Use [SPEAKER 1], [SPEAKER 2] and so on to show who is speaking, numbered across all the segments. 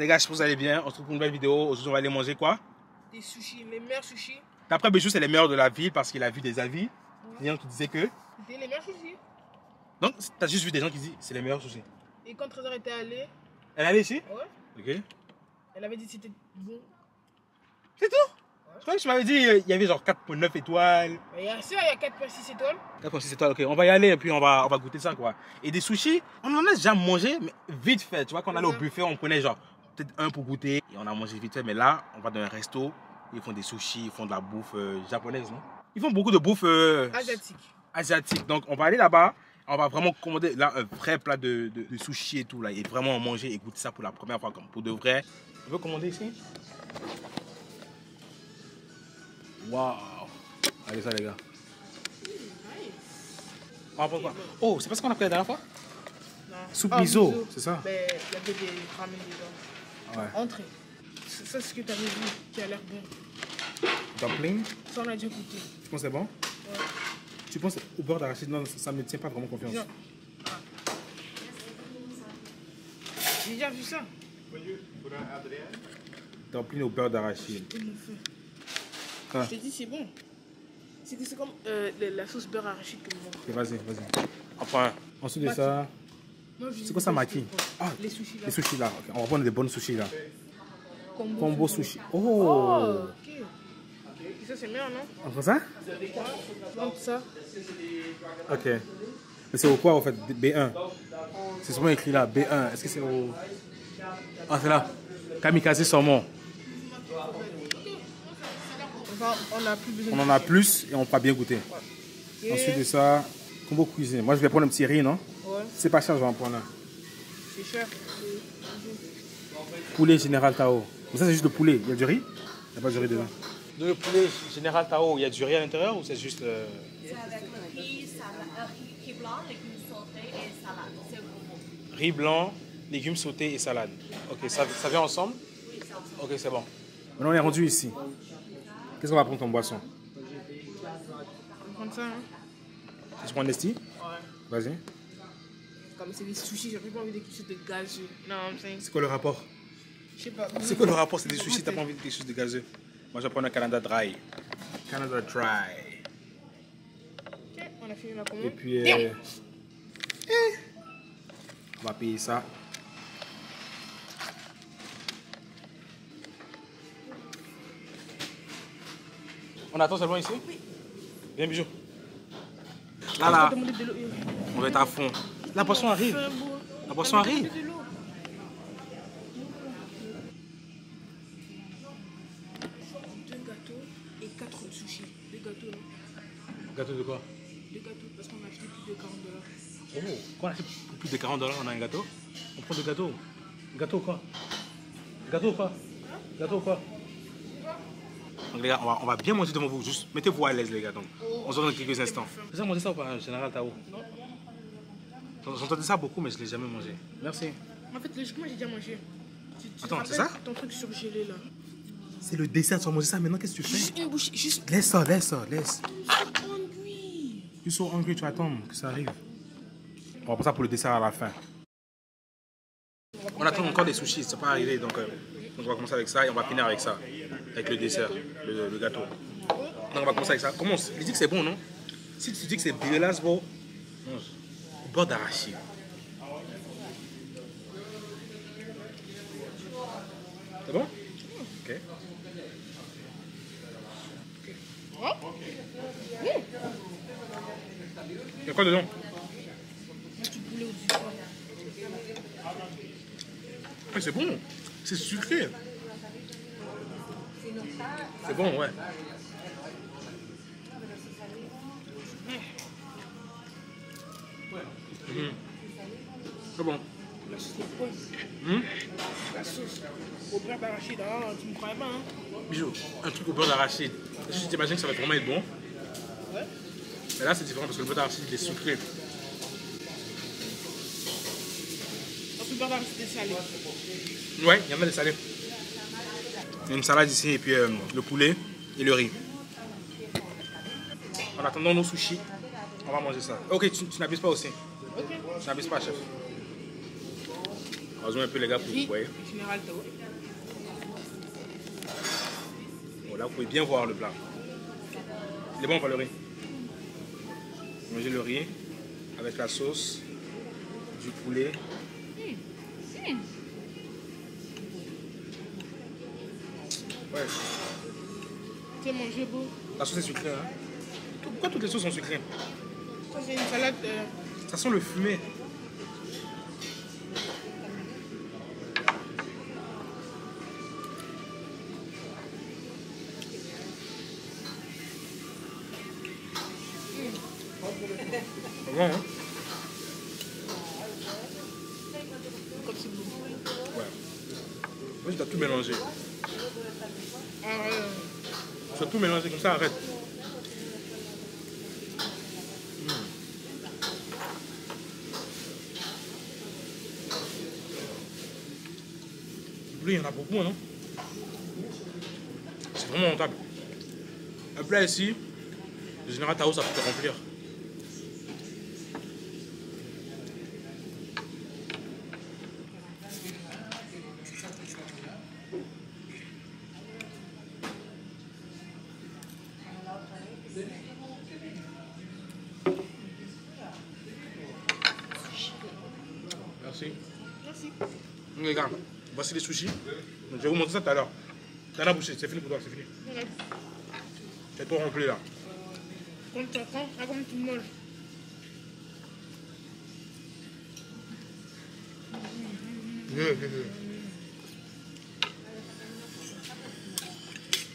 [SPEAKER 1] Les gars, je pense que vous allez bien. On se retrouve pour une nouvelle vidéo. Aujourd'hui, on va aller manger quoi?
[SPEAKER 2] Des sushis, les meilleurs sushis.
[SPEAKER 1] D'après Béjou, c'est les meilleurs de la ville parce qu'il a vu des avis. Des gens qui disaient que?
[SPEAKER 2] C'était les meilleurs sushis.
[SPEAKER 1] Donc, t'as juste vu des gens qui disent c'est les meilleurs sushis.
[SPEAKER 2] Et quand Trésor était allé,
[SPEAKER 1] Elle est allée ici?
[SPEAKER 2] Ouais,
[SPEAKER 1] Ok.
[SPEAKER 2] elle avait dit que c'était bon.
[SPEAKER 1] C'est tout? Je crois que tu m'avais dit euh, il y avait genre 4.9 étoiles.
[SPEAKER 2] Mais il y a ça, il y a 4,6 étoiles.
[SPEAKER 1] 4.6 étoiles, ok. On va y aller et puis on va, on va goûter ça quoi. Et des sushis, on en a déjà mangé, mais vite fait. Tu vois, quand on allait au buffet, on prenait genre peut-être un pour goûter et on a mangé vite fait. Mais là, on va dans un resto, ils font des sushis, ils font de la bouffe euh, japonaise, non? Ils font beaucoup de bouffe euh,
[SPEAKER 2] Asiatique.
[SPEAKER 1] asiatique. Donc on va aller là-bas. On va vraiment commander là un vrai plat de, de, de sushi et tout là et vraiment manger et goûter ça pour la première fois comme pour de vrai. On veut commander ici? Waouh Allez ça les gars. On va prendre quoi? Oh, c'est pas ce qu'on a pris la dernière fois?
[SPEAKER 2] Non.
[SPEAKER 1] Soupe
[SPEAKER 2] Ah,
[SPEAKER 1] miso, c'est ça?
[SPEAKER 2] Il y avait des ramen dedans.
[SPEAKER 1] Ouais.
[SPEAKER 2] Entrée. C'est ça ce que tu avais vu qui a l'air bon.
[SPEAKER 1] Dumpling
[SPEAKER 2] Ça, on a déjà goûté.
[SPEAKER 1] Tu penses que c'est bon
[SPEAKER 2] Ouais.
[SPEAKER 1] Tu penses au beurre d'arachide Non, ça me tient pas vraiment confiance.
[SPEAKER 2] Viens. Ah. J'ai déjà vu ça.
[SPEAKER 1] Dumpling au beurre d'arachide. Ah.
[SPEAKER 2] Je te dis, c'est bon. C'est que c'est comme euh, la- sauce beurre arachide que moi.
[SPEAKER 1] Ok, vas-y, vas-y. Enfin, ensuite de ça, c'est quoi ça, maki Ah.
[SPEAKER 2] Les sushis là.
[SPEAKER 1] les sushis là. On va prendre des bonnes sushis là.
[SPEAKER 2] Combo,
[SPEAKER 1] Combo sushi.
[SPEAKER 2] Oh,
[SPEAKER 1] Oh
[SPEAKER 2] ok. Et ça, c'est meilleur, non?
[SPEAKER 1] On ça? Ok. Mais c'est au quoi en fait B1 C'est souvent écrit là, B1. Est-ce que c'est au. Ah, c'est là. Kamikaze saumon.
[SPEAKER 2] Enfin, on a plus besoin
[SPEAKER 1] On en a plus et on pourra bien goûter. Ensuite de ça, combo cuisine. Moi je vais prendre un petit riz, non? C'est pas cher, je vais en prendre un.
[SPEAKER 2] c'est cher.
[SPEAKER 1] Poulet général Tao. Mais ça c'est juste le poulet. Il y a du riz? Il n'y a pas de riz dedans. Le poulet général Tao, il y a du riz à l'intérieur ou c'est juste. euh,
[SPEAKER 3] C'est avec le riz, salade, euh, riz, riz blanc, légumes sautés et salade. C'est
[SPEAKER 1] riz blanc, légumes sautés et salade Ok, ça, ça vient ensemble?
[SPEAKER 3] Oui, c'est ensemble.
[SPEAKER 1] Ok, c'est bon. Maintenant on est rendu ici. Qu'est-ce qu'on va prendre comme boisson?
[SPEAKER 2] On va prendre ça, hein.
[SPEAKER 1] Tu prends Nesti
[SPEAKER 2] Ouais.
[SPEAKER 1] Vas-y.
[SPEAKER 2] Comme c'est des sushis, j'ai pas envie de quelque chose de gazeux. Non, c'est
[SPEAKER 1] quoi le rapport?
[SPEAKER 2] Je sais pas.
[SPEAKER 1] C'est quoi le rapport? C'est des sushis, t'as pas envie de quelque chose de gazeux? Moi je vais prendre un Canada Dry. Canada Dry.
[SPEAKER 2] Ok, on a fini la
[SPEAKER 1] Et
[SPEAKER 2] commande.
[SPEAKER 1] puis.
[SPEAKER 2] Damn.
[SPEAKER 1] euh, On va payer ça. On attend seulement ici? Viens, bijou. Là, là,
[SPEAKER 2] Demandez de l'eau.
[SPEAKER 1] on va être à fond. La boisson arrive. La boisson arrive.
[SPEAKER 2] Demandez de l'eau. Deux gâteaux et quatre sushis. Deux gâteaux, non
[SPEAKER 1] Gâteau de quoi?
[SPEAKER 2] Deux gâteaux parce qu'on a acheté plus de 40 dollars.
[SPEAKER 1] Oh, quand on achète pour plus de 40 dollars, on a un gâteau. On prend deux gâteaux. Gâteau quoi? Gâteau quoi? Gâteau quoi? Donc les gars, on va, on va bien manger devant vous. Juste mettez-vous à l'aise les gars. Donc, on se retrouve dans quelques instants. Vous avez mangé ça ou pas, Général Tao?
[SPEAKER 2] Non.
[SPEAKER 1] J'entendais ça beaucoup, mais je ne l'ai jamais mangé. Merci.
[SPEAKER 2] En fait, logiquement, j'ai déjà mangé. Tu, tu te
[SPEAKER 1] Attends, c'est ça
[SPEAKER 2] Ton truc surgelé là?
[SPEAKER 1] C'est le dessert, tu vas manger ça maintenant, qu'est-ce que tu fais?
[SPEAKER 2] Juste une bouchée, juste.
[SPEAKER 1] Laisse ça, laisse ça, laisse.
[SPEAKER 2] hungry.
[SPEAKER 1] Tu so hungry, tu attends que ça arrive. On va prendre ça pour le dessert à la fin. On attend encore des sushis, c'est pas arrivé, donc, euh, donc on va commencer avec ça et on va finir avec ça, avec le dessert, le, le gâteau. Donc on va commencer avec ça. Commence. Il dit que c'est bon, non? Si tu dis que c'est dégueulasse, bon, mange. Beurre d'arachide. C'est bon? Ok. Il y a quoi dedans? Ouais, c'est bon. C'est sucré. C'est bon, ouais. Mhm. C'est bon.
[SPEAKER 2] La sauce? La sauce au beurre d'arachide. Tu me croyais pas, hein
[SPEAKER 1] Bijou, un truc au beurre d'arachide. Tu t'imagines que ça va vraiment être bon
[SPEAKER 2] Ouais.
[SPEAKER 1] Mais là, c'est différent parce que le beurre d'arachide, il est sucré.
[SPEAKER 2] Le beurre d'arachide est salé.
[SPEAKER 1] Ouais, il y en a des salés. Il y a une salade ici et puis euh, le poulet et le riz. En attendant nos sushis, on va manger ça. Ok, tu, tu n'abuses pas aussi.
[SPEAKER 2] Ok.
[SPEAKER 1] N'abuses pas, chef. Zoomer un peu les gars pour vous voyez.
[SPEAKER 2] général Tao.
[SPEAKER 1] Bon, là, vous pouvez bien voir le plat. Il est bon, riz. Mangez le riz avec la sauce, du poulet. Ouais,
[SPEAKER 2] C'est mangé beau.
[SPEAKER 1] la sauce est sucrée. Hein. Pourquoi toutes les sauces sont sucrées?
[SPEAKER 2] Ça, c'est une salade. euh,
[SPEAKER 1] Ça sent le fumé. C'est bon, hein. Ouais. Moi, je dois tout mélanger.
[SPEAKER 2] Ah, euh,
[SPEAKER 1] Tu dois tout mélanger comme ça, arrête. Lui, il y en a beaucoup, non C'est vraiment rentable. Plat ici, le général Tao, ça peut te remplir. Je vais vous montrer ça tout à l'heure. T'as la bouchée, c'est fini pour toi, c'est fini. C'est tout rempli là.
[SPEAKER 2] Quand tu quand, raconte tu manges.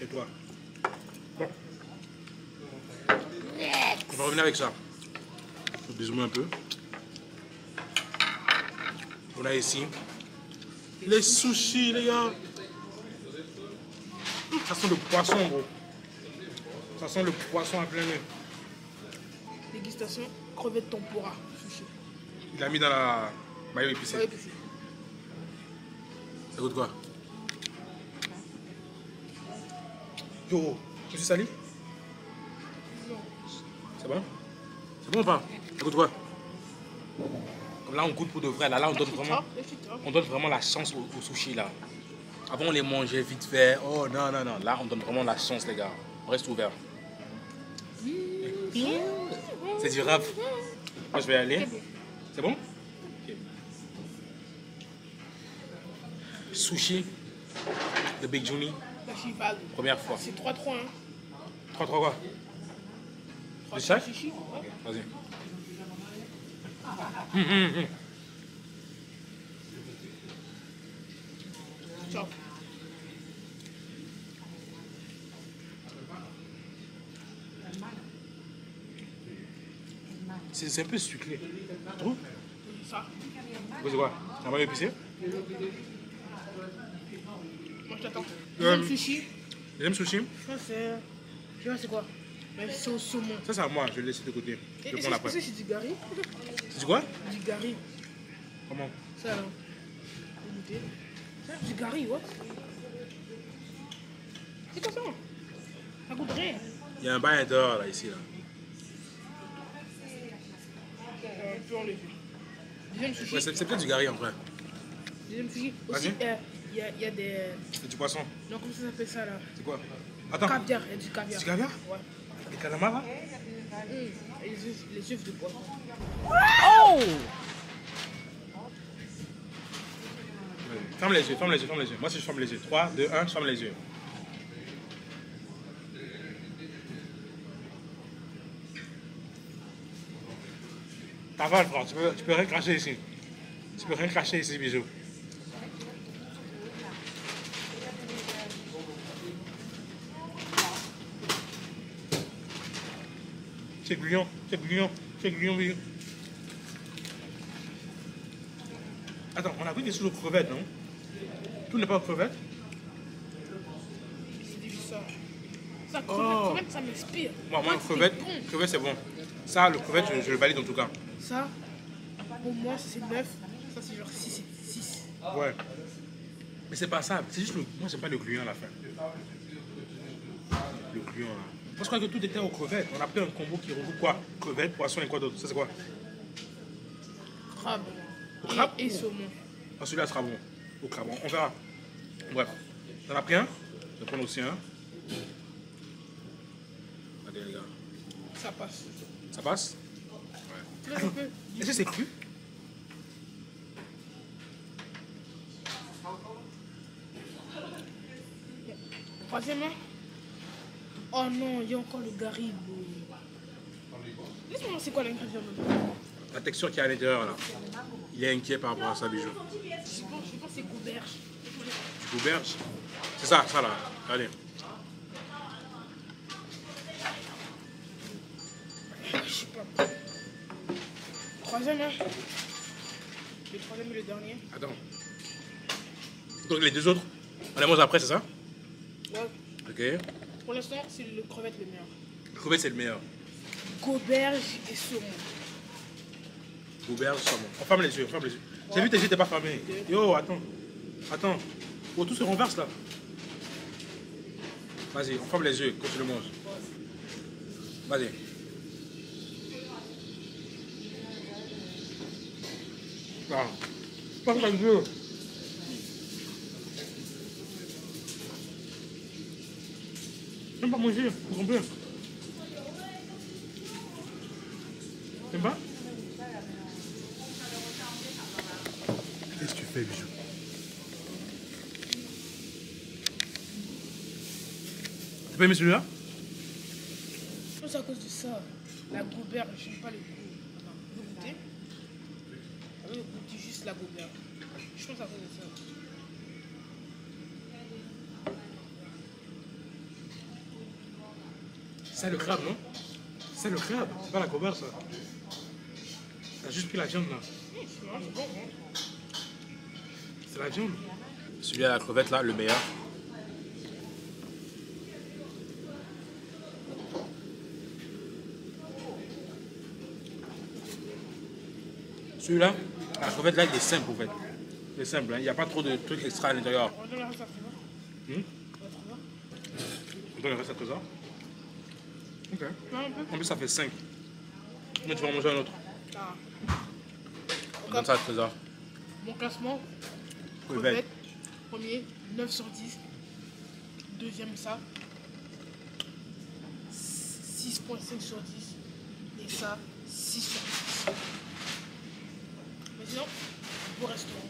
[SPEAKER 1] Et toi? Bon. On va revenir avec ça. Je vais dézoomer un peu. On a ici les sushis, les gars. Ça sent le poisson, gros. Ça sent le poisson à plein nez.
[SPEAKER 2] Dégustation, crevette tempura. Sushi.
[SPEAKER 1] Il l'a mis dans la maillot épicé.
[SPEAKER 2] Ouais, c'est-
[SPEAKER 1] Ça goûte quoi? Yo, je suis sali? C'est bon? C'est bon ou pas? Ça goûte quoi? Là, on goûte pour de vrai. Là, là on donne vraiment, on donne vraiment la chance aux, aux sushis là. Avant, on les mangeait vite fait. Oh non, non, non. Là, on donne vraiment la chance, les gars. On reste ouvert. C'est du rap. Moi, je vais y aller. C'est bon. Sushi de Big Juni, première fois.
[SPEAKER 2] C'est 3-3, hein.
[SPEAKER 1] 3 3 quoi?
[SPEAKER 2] Trois,
[SPEAKER 1] chaque. Vas-y. C'est un peu sucré. Tu trouves?
[SPEAKER 2] Ça.
[SPEAKER 1] C'est quoi? Ça va épicé?
[SPEAKER 2] Moi, je t'attends. Deuxième sushi.
[SPEAKER 1] Deuxième sushi
[SPEAKER 2] Je pense que c'est. Je sais pas c'est quoi? Mais c'est au saumon.
[SPEAKER 1] Ça, c'est à moi. Je vais le laisser de côté. Je
[SPEAKER 2] et
[SPEAKER 1] vais
[SPEAKER 2] c'est du gari.
[SPEAKER 1] C'est quoi?
[SPEAKER 2] Du gari.
[SPEAKER 1] Comment?
[SPEAKER 2] Ça. Ça, du gari, ouais. C'est comme ça. Ça goûte rien.
[SPEAKER 1] Il y a un bain dehors là, ici. Là.
[SPEAKER 2] Euh, plus enlever. Deuxième sushi.
[SPEAKER 1] Ouais, c'est peut-être du gari en vrai.
[SPEAKER 2] Deuxième sushi. Aussi, euh, il y, a, y a des.
[SPEAKER 1] C'est du poisson.
[SPEAKER 2] Non, comment ça s'appelle ça là?
[SPEAKER 1] C'est quoi? Attends.
[SPEAKER 2] Caviar. Il y a du caviar.
[SPEAKER 1] Du caviar?
[SPEAKER 2] Ouais.
[SPEAKER 1] Et calamar là
[SPEAKER 2] Hum, Et les œufs, les œufs de poisson.
[SPEAKER 1] Ferme les yeux, ferme les yeux, ferme les yeux. Moi, si je ferme les yeux. 3, 2, 1, je ferme les yeux. Va, frère. Tu peux, tu peux rien cracher ici. Tu peux rien cracher ici, bisous. C'est gluant, c'est gluant, c'est gluant, bisous. Attends, on a pris des sous crevettes, non? Tout n'est pas aux crevettes?
[SPEAKER 2] C'est déjà ça. Ça, crevette,
[SPEAKER 1] Oh.
[SPEAKER 2] crevette, ça m'inspire.
[SPEAKER 1] Moi, moi, crevette,
[SPEAKER 2] bon.
[SPEAKER 1] crevette c'est bon. Ça, le crevette, je, je le valide en tout cas.
[SPEAKER 2] Ça, pour moi, c'est 9. Ça, c'est genre 6. 6.
[SPEAKER 1] Ouais. Mais c'est pas ça, c'est juste le. Moi, j'aime pas le gluant à la fin. Le gluant là. Moi, je crois que tout était aux crevettes. On a pris un combo qui regroupe quoi? Crevettes, poisson et quoi d'autre? Ça, c'est quoi?
[SPEAKER 2] Crabe.
[SPEAKER 1] Crabe
[SPEAKER 2] Et, et saumon.
[SPEAKER 1] Ah, Celui-là sera bon. Au crabe. On verra. Bref. T'en as pris un? Je vais prendre aussi un. Les gars.
[SPEAKER 2] Ça passe.
[SPEAKER 1] Ça passe?
[SPEAKER 2] Peux.
[SPEAKER 1] Est-ce que c'est cru
[SPEAKER 2] Troisièmement. Oh non, il y a encore le garibo. Laisse-moi c'est quoi l'ingrédient.
[SPEAKER 1] La texture qui est à l'intérieur, là. Il est inquiet par rapport à ça, bijou.
[SPEAKER 2] Je pense, je pense que c'est gouberge.
[SPEAKER 1] Du auberge. C'est ça, ça, là. Allez.
[SPEAKER 2] Je sais pas. Troisième, hein. Le troisième et le dernier.
[SPEAKER 1] Attends. Donc, les deux autres, on les mange après, c'est ça?
[SPEAKER 2] Ouais.
[SPEAKER 1] Ok.
[SPEAKER 2] Pour l'instant, c'est le crevette le meilleur.
[SPEAKER 1] Le crevette, c'est le meilleur.
[SPEAKER 2] Gauberge et saumon.
[SPEAKER 1] Auberge, saumon. On ferme les yeux, on ferme les yeux. J'ai vu tes yeux, t'es pas fermé. Yo, attends. Attends. Oh, tout se renverse, là. Vas-y, on ferme les yeux quand tu le manges. Vas-y. Ah. Ferme les yeux. J'aime pas manger, vous comprenez T'aimes pas Qu'est-ce que tu fais, bijou? T'as pas aimé celui-là?
[SPEAKER 2] Je pense à cause de ça. La gauberge, j'aime pas le goût. Vous goûter Ah oui, goûter juste la gauberge. Je pense à cause de ça.
[SPEAKER 1] C'est le crabe, non? C'est le crabe, c'est pas la cobra, ça. T'as juste pris la viande, là. C'est la viande. Celui à la crevette, là, le meilleur. Celui-là, la crevette, là, il est simple, en fait. Il est simple, hein. il n'y a pas trop de trucs extra à l'intérieur.
[SPEAKER 2] On donne le reste à Trésor.
[SPEAKER 1] Hmm?
[SPEAKER 2] On va Trésor.
[SPEAKER 1] On donne le reste à Trésor. Ok. En plus, ça fait 5. Mais tu vas en manger un autre.
[SPEAKER 2] Ah.
[SPEAKER 1] On donne ça à Trésor.
[SPEAKER 2] Mon classement,
[SPEAKER 1] Crevette.
[SPEAKER 2] crevette, premier, 9 sur 10. Deuxième, ça, 6.5 sur 10. Et ça, 6 sur 10. Mais sinon, au restaurant.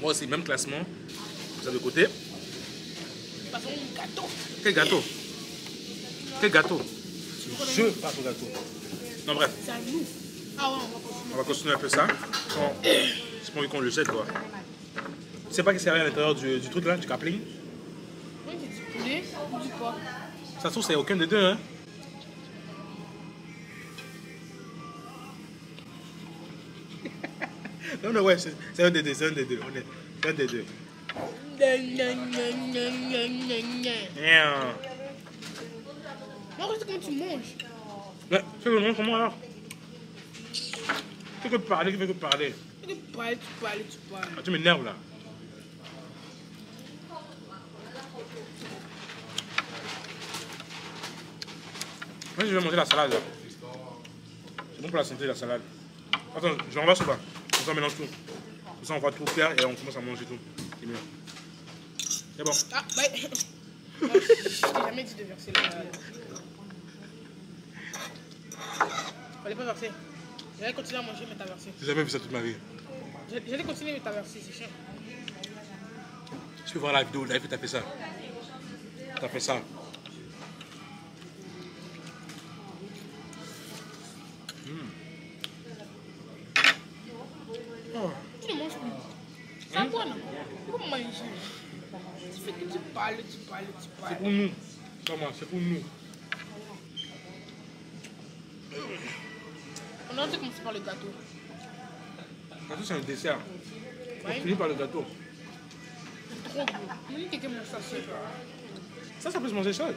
[SPEAKER 1] Moi aussi, même classement. Ça de côté.
[SPEAKER 2] Passons au gâteau.
[SPEAKER 1] Quel gâteau? Quel gâteau Je passe au gâteau. Non, bref,
[SPEAKER 2] C'est à nous. Ah ouais, on va continuer.
[SPEAKER 1] on va continuer un peu ça. Pas envie qu'on le jette, quoi. Tu sais pas qu'est-ce qu'il y a à l'intérieur du, du truc là, du capling
[SPEAKER 2] Oui, c'est du poulet ou du porc.
[SPEAKER 1] Ça se trouve, c'est aucun des deux, hein Non, non, ouais, c'est c'est un des deux, c'est un des deux. on est- C'est un des deux.
[SPEAKER 2] Non, regarde comment tu manges.
[SPEAKER 1] Ouais, fais le nom comment alors Fais que parler, fais que parler.
[SPEAKER 2] Tu parles, tu parles, tu parles.
[SPEAKER 1] Ah, tu m'énerves là. Moi je vais manger la salade là. C'est bon pour la santé la salade. Attends, je renverse ou pas Comme ça on mélange tout. Comme ça on va tout faire et on commence à manger tout. C'est mieux. C'est bon.
[SPEAKER 2] Ah, bye. Je je t'ai jamais dit de verser la Fallait pas verser. J'allais continuer à manger, mais t'as versé.
[SPEAKER 1] J'ai jamais vu ça toute ma vie.
[SPEAKER 2] J'allais continuer, mais t'as versé, c'est chiant.
[SPEAKER 1] Peux voir la vidéo live t'as fait ça. T'as fait ça. Oh.
[SPEAKER 2] Tu ne manges plus. C'est à toi, non? Pourquoi manger? Tu fais que tu parles, tu parles, tu
[SPEAKER 1] C'est
[SPEAKER 2] parles.
[SPEAKER 1] pour nous. Comment C'est pour nous.
[SPEAKER 2] On a commencé par le gâteau.
[SPEAKER 1] Le gâteau c'est un dessert. On finit par le gâteau.
[SPEAKER 2] C'est trop beau. Quelqu'un mange ça seul.
[SPEAKER 1] Ça, ça peut se manger seul.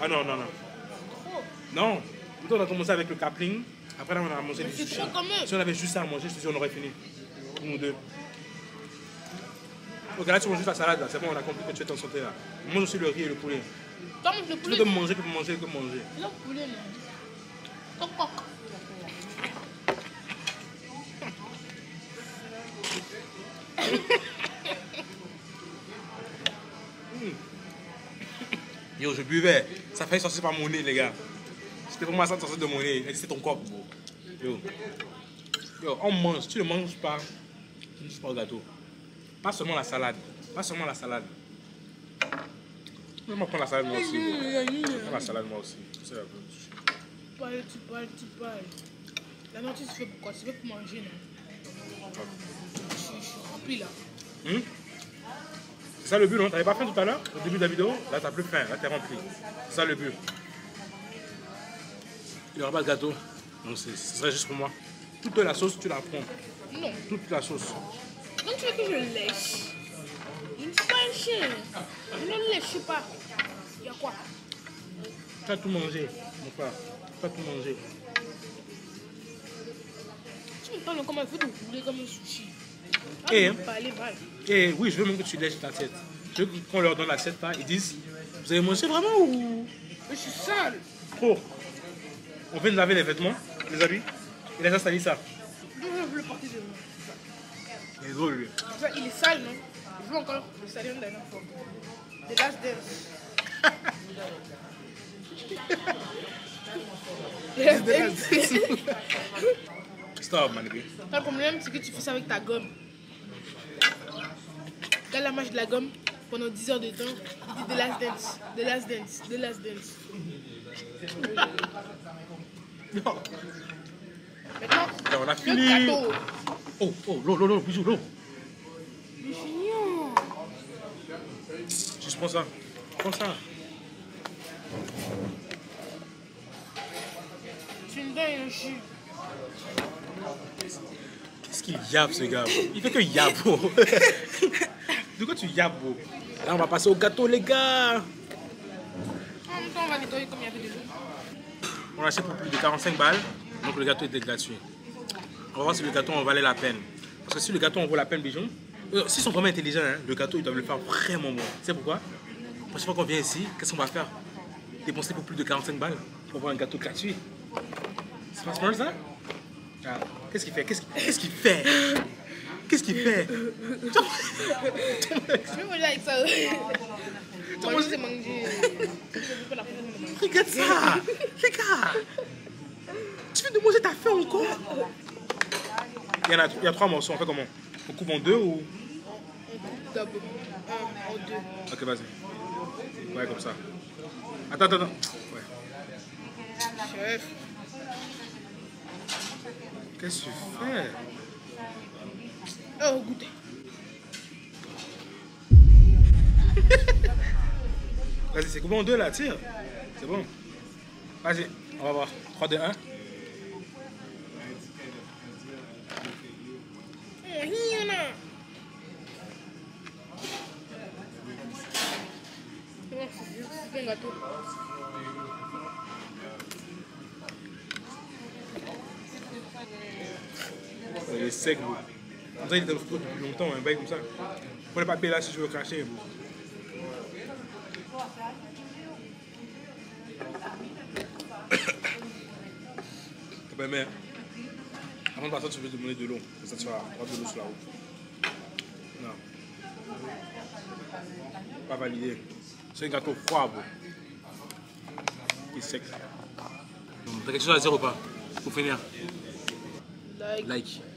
[SPEAKER 1] Ah non, non, non.
[SPEAKER 2] Trop.
[SPEAKER 1] Non. Plutôt on a commencé avec le capling. Après là, on a mangé du sushi.
[SPEAKER 2] trop quand même.
[SPEAKER 1] Si on avait juste ça à manger, je te dis, on aurait fini. Nous deux. Ok, là, tu manges juste la salade. là. C'est bon, on a compris que tu es en santé là. On mange aussi le riz et le poulet.
[SPEAKER 2] Toi, mange le
[SPEAKER 1] Tu veux
[SPEAKER 2] poulet.
[SPEAKER 1] que manger, que manger, que manger.
[SPEAKER 2] Le poulet, non. Toc.
[SPEAKER 1] Yo, je buvais. Ça faillit sortir par mon nez, les gars. C'était vraiment ça de sortir de mon nez. Et c'est ton corps, bro. Yo. Yo, on mange. Tu ne manges pas. Tu ne manges pas au gâteau. Pas seulement la salade. Pas seulement la salade. Je vais prendre la salade moi aussi. bro. Prends la salade moi aussi. C'est la bonne.
[SPEAKER 2] Tu parles, tu parles, tu parles. La nourriture, tu fais pourquoi Tu fais pour manger, non? Rempli là.
[SPEAKER 1] Hmm? C'est ça le but, non? T'avais pas faim tout à l'heure, au début de la vidéo? Là, t'as plus faim, là, t'es rempli. C'est ça le but. Il n'y aura pas de gâteau. Donc, ce serait juste pour moi. Toute la sauce, tu la prends.
[SPEAKER 2] Non.
[SPEAKER 1] Toute la sauce.
[SPEAKER 2] Quand tu veux que je lèche? Je ne suis pas un chien. Je ne lèche pas. Il y a quoi?
[SPEAKER 1] Tu as tout mangé, mon frère. Tu as tout mangé.
[SPEAKER 2] Comme un comme sushi. Ah,
[SPEAKER 1] Eh,
[SPEAKER 2] me parler mal.
[SPEAKER 1] Et oui, je veux même que tu lèches ta tête. Je veux qu'on leur donne l'assiette là, ils disent Vous avez mangé vraiment ou?
[SPEAKER 2] Mais je suis sale.
[SPEAKER 1] trop On vient de laver les vêtements, les habits. Il a déjà sali ça.
[SPEAKER 2] Je veux le porter de moi.
[SPEAKER 1] Il est drôle lui.
[SPEAKER 2] Ça, Il est sale, non? Je veux encore le saler une dernière fois. The Last Dance. The Last Dance.
[SPEAKER 1] Stop, man. nigga.
[SPEAKER 2] Le problème, c'est que tu fais ça avec ta gomme. Quand la marche de la gomme, pendant 10 heures de temps, il dit The Last Dance, The Last Dance, The Last Dance.
[SPEAKER 1] Non.
[SPEAKER 2] Maintenant,
[SPEAKER 1] on a
[SPEAKER 2] le
[SPEAKER 1] fini.
[SPEAKER 2] gâteau.
[SPEAKER 1] Oh, oh, l'eau, l'eau, l'eau, bisous, l'eau.
[SPEAKER 2] Mais chignon.
[SPEAKER 1] Juste prends ça. Prends ça.
[SPEAKER 2] Tu me donnes jus.
[SPEAKER 1] Qu'est-ce qu'il yappe ce gars Il fait que yappe. De quoi tu yappes bro? Là on va passer au gâteau les gars.
[SPEAKER 2] En même temps, on va nettoyer comme il y avait de l'eau.
[SPEAKER 1] On a acheté pour plus de 45 balles. Donc le gâteau était gratuit. On va voir si le gâteau en valait la peine. Parce que si le gâteau en vaut la peine, Bijon, euh, s'ils sont vraiment intelligents, hein, le gâteau ils doivent le faire vraiment bon. C'est pourquoi? La prochaine fois qu'on vient ici, qu'est-ce qu'on va faire? Dépenser pour plus de 45 balles pour avoir un gâteau gratuit. C'est pas smart ça? Qu'est-ce qu'il fait Qu'est-ce qu'il fait? Qu'est-ce qu'il fait?
[SPEAKER 2] Veux.
[SPEAKER 1] Regarde ça Regarde Tu viens de manger ta faim encore? Il y, en a, il y a trois morceaux, on fait comment? On coupe en deux ou?
[SPEAKER 2] On coupe en deux.
[SPEAKER 1] Ok, vas-y. Ouais, comme ça. Attends, attends, attends. Ouais.
[SPEAKER 2] Chef.
[SPEAKER 1] Qu'est-ce que tu fais?
[SPEAKER 2] Oh, goûtez.
[SPEAKER 1] Vas-y, c'est coupé en deux là, tire. C'est bon. Vas-y, on va voir. 3, 2, 1.
[SPEAKER 2] Il
[SPEAKER 1] est sec, bro. Comme ça, il était au frigo depuis longtemps, un bail comme ça. Prends le papier là si je veux cracher, bro. T'as pas aimé, hein? Avant de partir, tu veux demander de l'eau. Comme ça, tu vas avoir de l'eau sur la route. Non. Pas validé. C'est un gâteau froid, bro. Il est sec. T'as quelque chose à dire ou pas? Pour finir. Like.